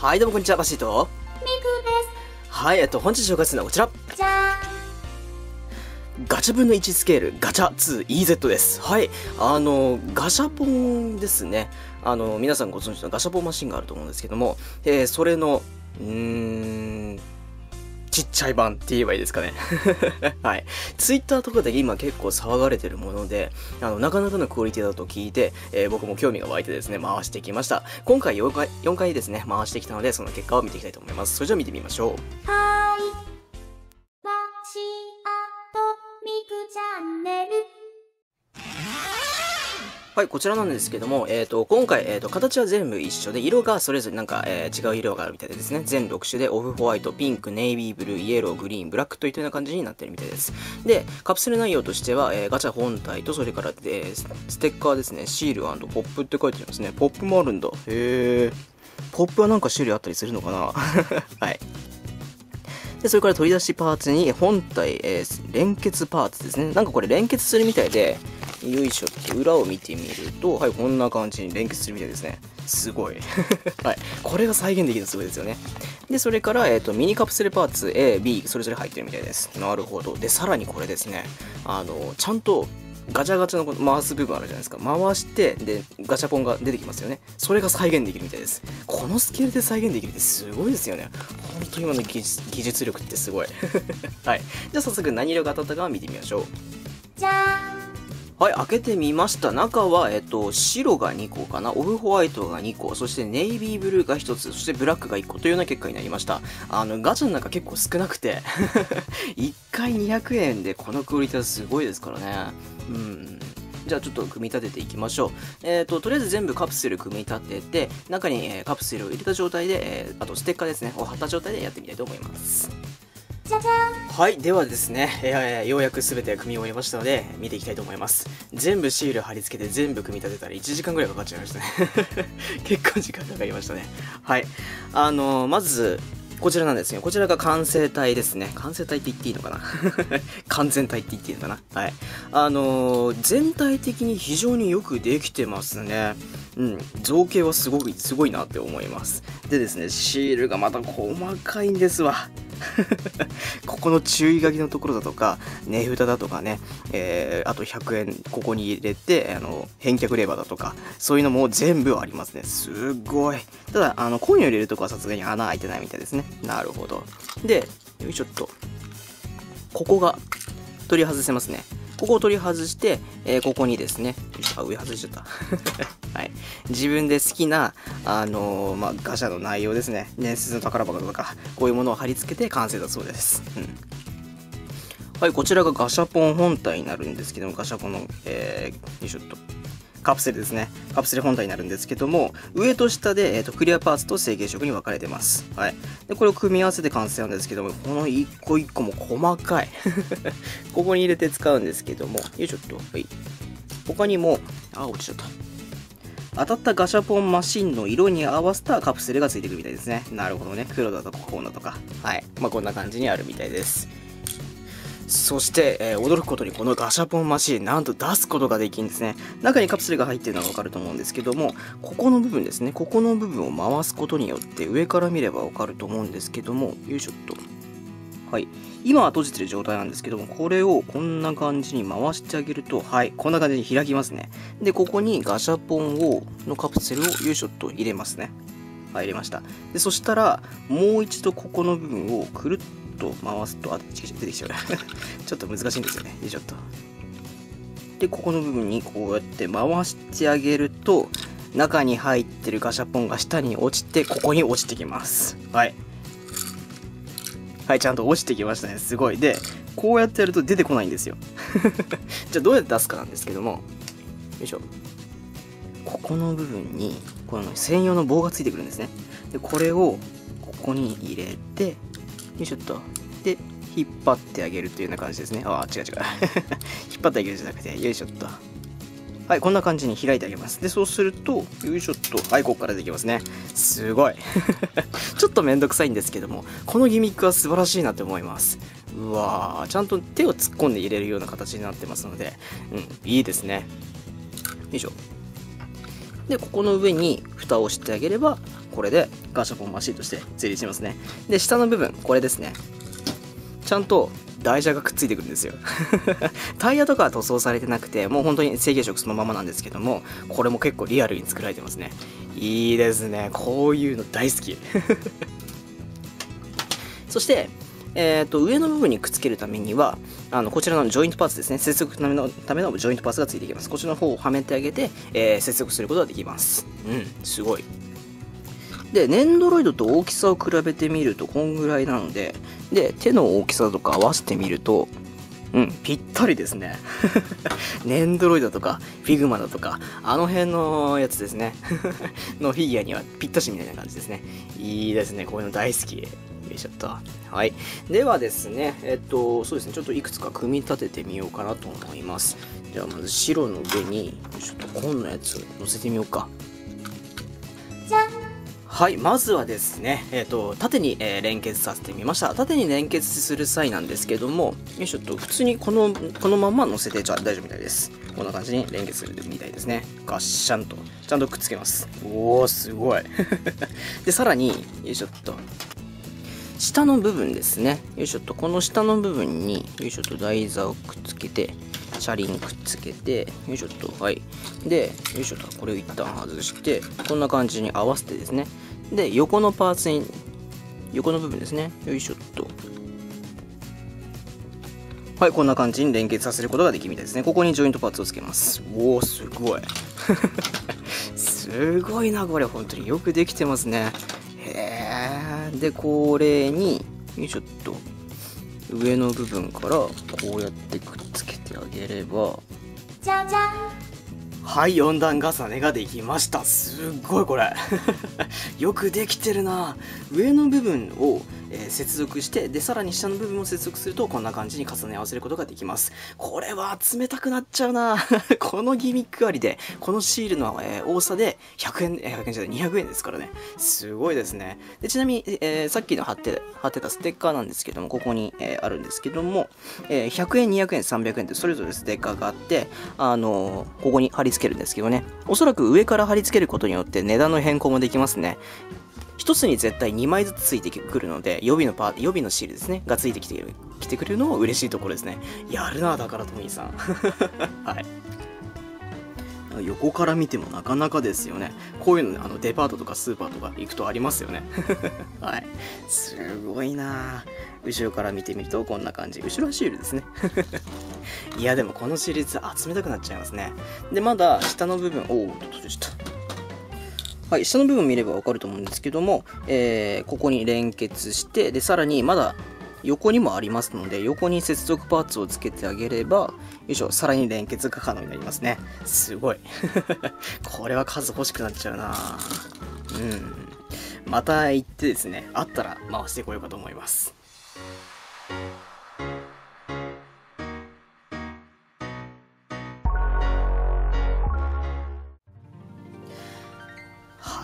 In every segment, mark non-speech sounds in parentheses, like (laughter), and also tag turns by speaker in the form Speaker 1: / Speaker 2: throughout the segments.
Speaker 1: はい、どうもこんにちは、バシーと。
Speaker 2: ミクで
Speaker 1: はい、えっと、本日紹介するのはこちら。
Speaker 2: す。じゃ
Speaker 1: ガチャ分の1スケール、ガチャ 2EZ です。はい、あの、ガシャポンですね。あの、皆さんご存知のガシャポンマシンがあると思うんですけども、えー、それの、うーん、ちっちゃい版って言えばいいですかね。(laughs) はい。ツイッターとかで今結構騒がれてるもので、あの、なかなかのクオリティだと聞いて、えー僕も興味が湧いてですね、回してきました。今回4回、4回ですね、回してきたので、その結果を見ていきたいと思います。それじゃあ見てみましょう。
Speaker 2: はーい。
Speaker 1: はい、こちらなんですけども、えっ、と、今回、えっ、と、形は全部一緒で、色がそれぞれなんか、えー違う色があるみたいですね、全6種で、オフホワイト、ピンク、ネイビーブルー、イエロー、グリーン、ブラックといったような感じになってるみたいです。で、カプセル内容としては、えガチャ本体と、それから、えステッカーですね、シールポップって書いてありますね。ポップもあるんだ。へー。ポップはなんか種類あったりするのかな？(laughs) はい。で、それから取り出しパーツに本体、えー連結パーツですね。なんかこれ連結するみたいで、よいしょって裏を見てみると、はい、こんな感じに連結するみたいですね。すごい。(laughs) はい。これが再現できるのすごいですよね。で、それから、えっ、と、ミニカプセルパーツ A、B、それぞれ入ってるみたいです。なるほど。で、さらにこれですね、あの、ちゃんと、ガチャガチャのこの回す部分あるじゃないですか。回して、で、ガチャポンが出てきますよね。それが再現できるみたいです。このスケールで再現できるってすごいですよね。本当に今の技術力ってすごい。(laughs) はい。じゃあ早速何色が当たったか見てみましょう。
Speaker 2: じゃーん
Speaker 1: はい、開けてみました。中は、えっと、白が2個かな、オフホワイトが2個、そしてネイビーブルーが1つ、そしてブラックが1個というような結果になりました。あの、ガチャの中結構少なくて、(laughs) 1回200円でこのクオリティはすごいですからね。うん。じゃあちょっと組み立てていきましょう。えっ、と、とりあえず全部カプセル組み立てて、中に、えーカプセルを入れた状態で、えーあとステッカーですね、を貼った状態でやってみたいと思います。はい、ではですね、えーようやく全て組み終えましたので、見ていきたいと思います。全部シール貼り付けて全部組み立てたら1時間ぐらいかかっちゃいましたね。(laughs) 結構時間かかりましたね。はい。あのーまず、こちらなんですよ。こちらが完成体ですね。完成体って言っていいのかな？(laughs) 完全体って言っていいのかな？はい。あのー全体的に非常によくできてますね。うん。造形はすごい、すごいなって思います。でですね、シールがまた細かいんですわ。(laughs) ここの注意書きのところだとか、値札だとかね、えーあと100円ここに入れて、あの、返却レバーだとか、そういうのも全部ありますね。すごい。ただ、あの、コインを入れるとこはさすがに穴開いてないみたいですね。なるほど。で、よいしょっと。ここが取り外せますね。ここを取り外して、えーここにですね、あ、上外しちゃった。(laughs) はい。自分で好きな、あのーまあ、ガシャの内容ですね。伝説の宝箱とか、こういうものを貼り付けて完成だそうです。うん。はい、こちらがガシャポン本体になるんですけども、ガシャポンの、えー、よいしょっと。カプセルですね。カプセル本体になるんですけども、上と下で、えー、とクリアパーツと成型色に分かれてます。はい。で、これを組み合わせて完成なんですけども、この一個一個も細かい。(laughs) ここに入れて使うんですけども、よいしょっと。はい。他にも、あ、落ちちゃった。当たったガシャポンマシンの色に合わせたカプセルがついてくるみたいですね。なるほどね。黒だとかこうだとか。はい。まあ、こんな感じにあるみたいです。そして、えー驚くことにこのガシャポンマシーン、なんと出すことができるんですね。中にカプセルが入っているのがわかると思うんですけども、ここの部分ですね。ここの部分を回すことによって上から見ればわかると思うんですけども、よいしょっと。はい。今は閉じてる状態なんですけども、これをこんな感じに回してあげると、はい、こんな感じに開きますね。で、ここにガシャポンを、のカプセルをよいしょっと入れますね。はい、入れました。で、そしたら、もう一度ここの部分をくるっと回すと、あ、出てきちゃう。(laughs) ちょっと難しいんですよね。よいしょっと。で、ここの部分にこうやって回してあげると、中に入ってるガシャポンが下に落ちて、ここに落ちてきます。はい。はい、ちゃんと落ちてきましたね。すごい。で、こうやってやると出てこないんですよ。(laughs) じゃあどうやって出すかなんですけども、よいしょ。ここの部分に、この専用の棒がついてくるんですね。で、これをここに入れて、よいしょっと。で、引っ張ってあげるというような感じですね。ああ、違う違う。(laughs) 引っ張ってあげるじゃなくて、よいしょっと。はい、こんな感じに開いてあげます。で、そうすると、よいしょっと、はい、ここからできますね。すごい。(laughs) ちょっとめんどくさいんですけども、このギミックは素晴らしいなって思います。うわー、ちゃんと手を突っ込んで入れるような形になってますので、うん、いいですね。よいしょ。でここの上に蓋をしてあげればこれでガシャポンマシンとして成立しますねで下の部分これですねちゃんと台車がくっついてくるんですよ。(laughs) タイヤとかは塗装されてなくてもう本当に成型色そのままなんですけどもこれも結構リアルに作られてますね。いいですね。こういうの大好き。(laughs) そしてえーと、上の部分にくっつけるためにはあのこちらのジョイントパーツですね。接続のためのジョイントパーツがついてきます。こちらの方をはめてあげて、えー、接続することができます。うんすごい。で、ねんどろいどと大きさを比べてみるとこんぐらいなので、で、手の大きさとか合わせてみると、うん、ぴったりですね。(laughs) ねんどろいどとか、フィグマだとか、あの辺のやつですね。(laughs) のフィギュアにはぴったしみたいな感じですね。いいですね。こういうの大好き。よいしょっと。はい。ではですね、えっと、そうですね、ちょっといくつか組み立ててみようかなと思います。じゃあまず白の上に、ちょっと紺のやつ乗せてみようか。はい、まずはですね、えっ、ー、と、縦に、えー、連結させてみました。縦に連結する際なんですけども、よいしょっと、普通にこの、このまま乗せてちゃ大丈夫みたいです。こんな感じに連結するみたいですね。ガッシャンと、ちゃんとくっつけます。おー、すごい。(laughs) で、さらに、よいしょっと、下の部分ですね。よいしょっと、この下の部分に、よいしょっと台座をくっつけて、車輪くっつけて、よいしょっと、はい。で、よいしょっと、これを一旦外して、こんな感じに合わせてですね、で、横のパーツに、横の部分ですね。よいしょっと。はい、こんな感じに連結させることができるみたいですね。ここにジョイントパーツをつけます。おお、すごい。(laughs) すごいな、これ。本当によくできてますね。へえ。で、これに、よいしょっと。上の部分からこうやってくっつけてあげれば
Speaker 2: じゃじゃん
Speaker 1: はい4段重ねができました。すっごいこれ。(laughs) よくできてるな。上の部分をえー、接続してでさらに下の部分を接続するとこんな感じに重ね合わせることができます。これは冷たくなっちゃうな。(laughs) このギミックありでこのシールの、えー、多さで100円、えー、100円じゃない200円ですからね。すごいですね。でちなみに、えー、さっきの貼って貼ってたステッカーなんですけどもここに、え、あるんですけども、え、100円200円300円ってそれぞれステッカーがあってあの、ここに貼り付けるんですけどね。おそらく上から貼り付けることによって値段の変更もできますね。1つに絶対2枚ずつついてくるので、予備のパー、予備のシールですね、がついてきてる、来てくれるのも嬉しいところですね。やるな、だからトミーさん。(laughs) はい。横から見てもなかなかですよね。こういうのね、あのデパートとかスーパーとか行くとありますよね。(laughs) はい。すごいな後ろから見てみるとこんな感じ。後ろはシールですね。(laughs) いや、でもこのシリーズ集めたくなっちゃいますね。で、まだ下の部分、おお、ちょっとちょっと。はい、下の部分見ればわかると思うんですけども、えー、ここに連結して、で、さらにまだ横にもありますので、横に接続パーツをつけてあげれば、よいしょ、さらに連結が可能になりますね。すごい。(laughs) これは数欲しくなっちゃうなうん。また行ってですね、あったら回してこようかと思います。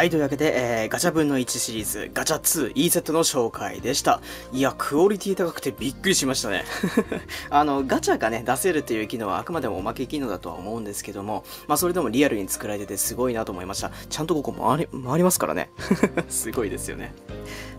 Speaker 1: はい、というわけで、えー、ガチャ分の1シリーズ、ガチャ 2E セットの紹介でした。いや、クオリティ高くてびっくりしましたね。(laughs) あの、ガチャがね、出せるという機能はあくまでもおまけ機能だとは思うんですけども、まあ、それでもリアルに作られててすごいなと思いました。ちゃんとここ回り、回りますからね。(laughs) すごいですよね。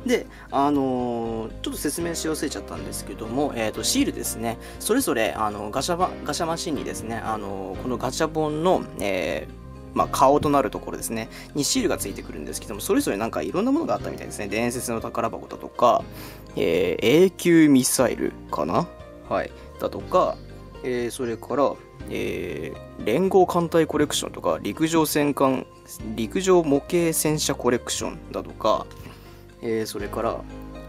Speaker 1: で、あのー、ちょっと説明し忘れちゃったんですけども、えっ、ー、と、シールですね。それぞれ、あの、ガシャガシャマシンにですね、あの、このガチャ本の、えー、まあ、顔となるところですね、にシールがついてくるんですけども、それぞれなんかいろんなものがあったみたいですね。伝説の宝箱だとか、えー、永久ミサイルかな？はい。だとか、えー、それから、えー、連合艦隊コレクションとか、陸上戦艦、陸上模型戦車コレクションだとか、えー、それから、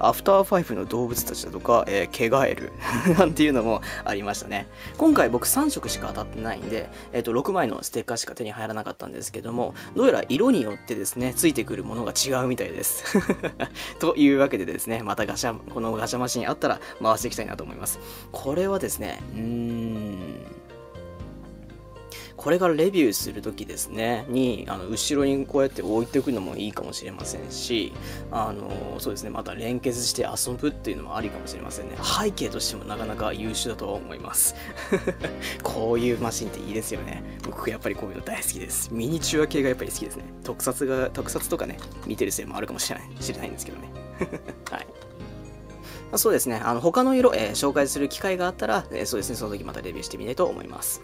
Speaker 1: アフターファイブの動物たちだとか、えー、毛ガエル (laughs) なんていうのもありましたね。今回僕3色しか当たってないんで、えっ、ー、と、6枚のステッカーしか手に入らなかったんですけども、どうやら色によってですね、ついてくるものが違うみたいです。(laughs) というわけでですね、またガシャ、このガシャマシンあったら回していきたいなと思います。これはですね、うーん、これからレビューするときですね、に、あの、後ろにこうやって置いておくのもいいかもしれませんし、あの、そうですね、また連結して遊ぶっていうのもありかもしれませんね。背景としてもなかなか優秀だとは思います。(laughs) こういうマシンっていいですよね。僕やっぱりこういうの大好きです。ミニチュア系がやっぱり好きですね。特撮が、特撮とかね、見てるせいもあるかもしれない、知れないんですけどね。(laughs) はい。そうですね、あの他の色、えー紹介する機会があったら、えーそうですね、その時またレビューしてみたいと思います。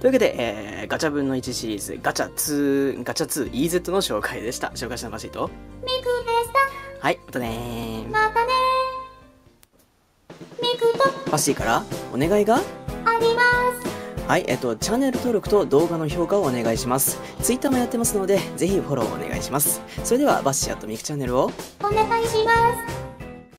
Speaker 1: というわけで、えーガチャ分の1シリーズ、ガチャ2、ガチャ 2EZ の紹介でした。紹介したのバシーと。
Speaker 2: ミクでした
Speaker 1: はい、またねー。
Speaker 2: またねミクと
Speaker 1: バシーからお願いが？
Speaker 2: あります
Speaker 1: はい、えっと、チャンネル登録と動画の評価をお願いします。Twitter もやってますので、ぜひフォローお願いします。それでは、バッシーとミクチャンネルを
Speaker 2: お願いします